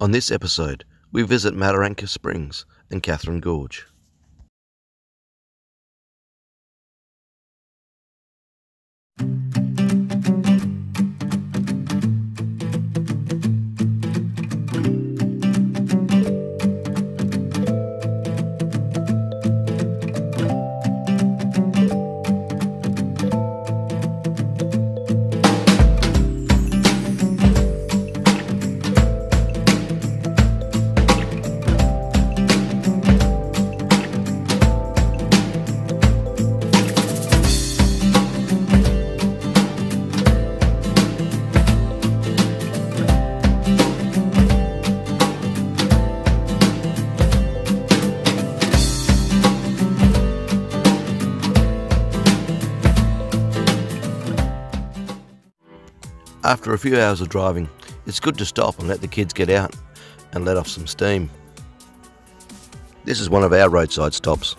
On this episode, we visit Mataranka Springs and Katherine Gorge. After a few hours of driving, it's good to stop and let the kids get out and let off some steam. This is one of our roadside stops.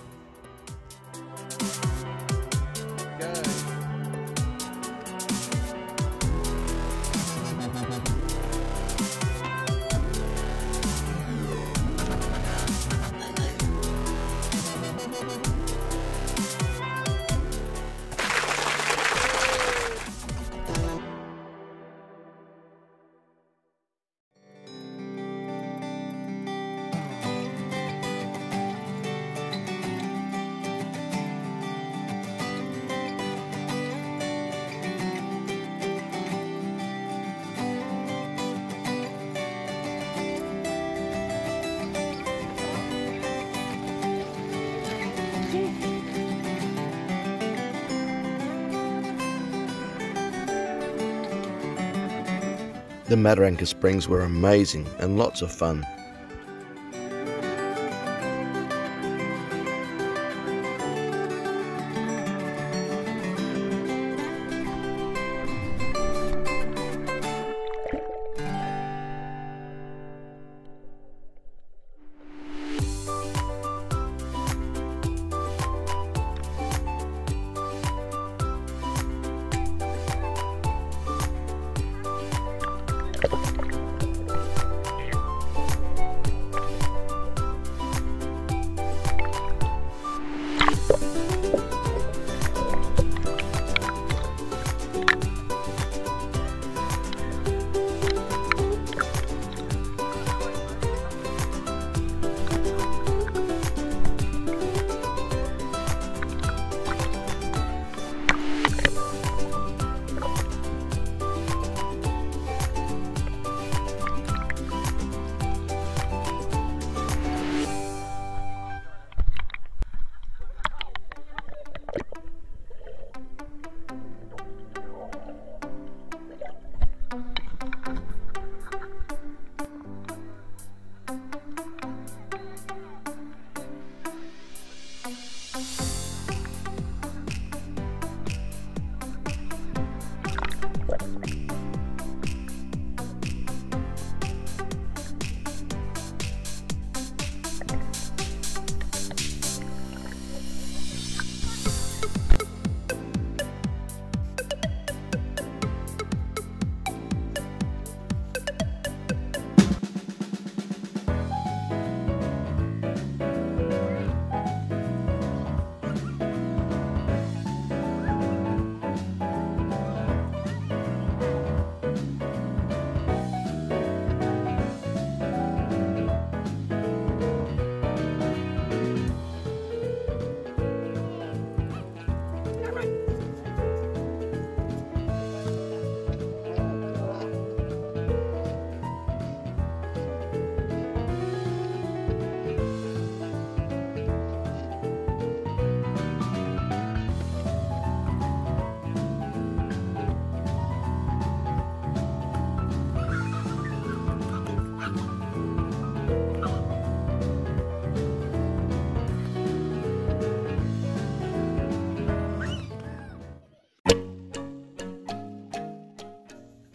The Mataranka Springs were amazing and lots of fun.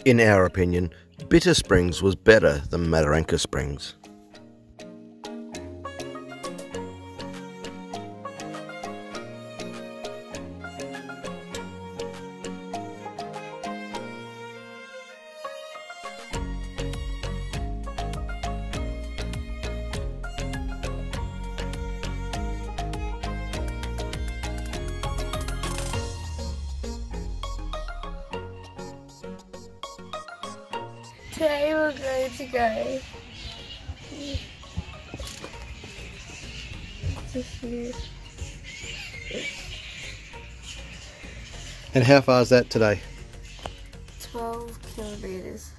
In our opinion, Bitter Springs was better than Mataranka Springs. Today we're going to go to see And how far is that today? 12 kilometers.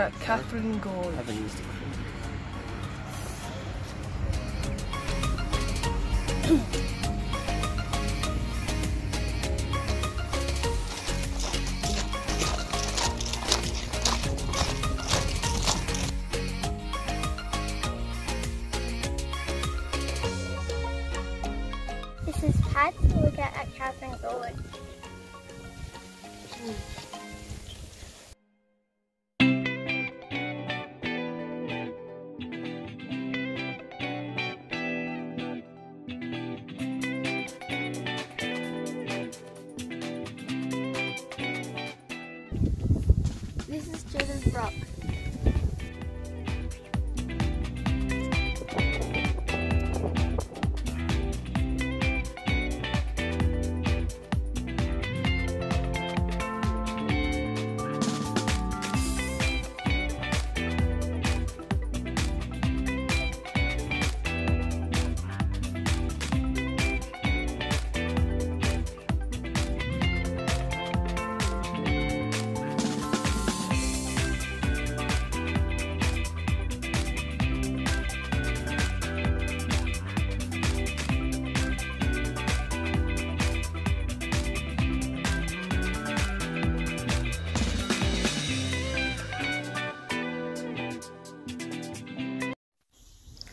At Katherine Gorge. This is Pat to look at at Katherine Gorge. This is Jordan's Rock.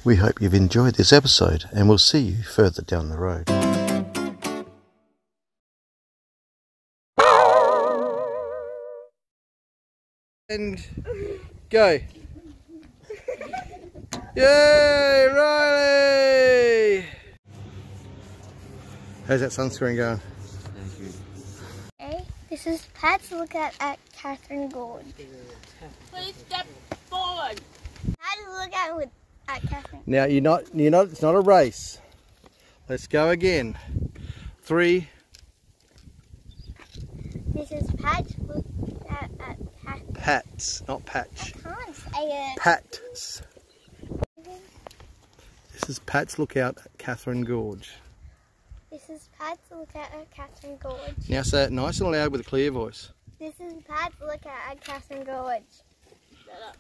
We hope you've enjoyed this episode and we'll see you further down the road. And go. Yay, Riley! How's that sunscreen going? Okay, this is Pat's look at at Katherine Gorge. Please step forward. Pat's look at with at Katherine. Now you're not you're not it's not a race. Let's go again. Three. This is Pat's look at at Katherine. Pats, not patch. Can't say it. Pats. This is Pat's lookout at Katherine Gorge. This is Pat's lookout at at Katherine Gorge. Now say it nice and loud with a clear voice. This is Pat's look at at Katherine Gorge. Shut up.